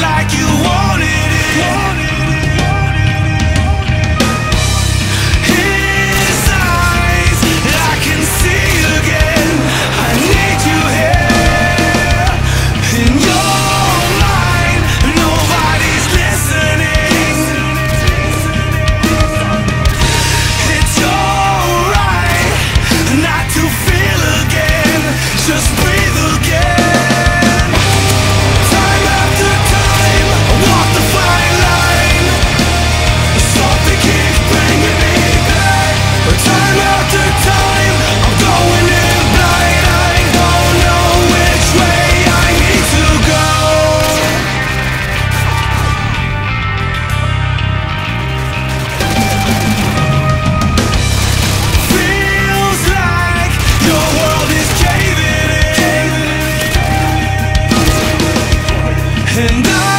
like you. And I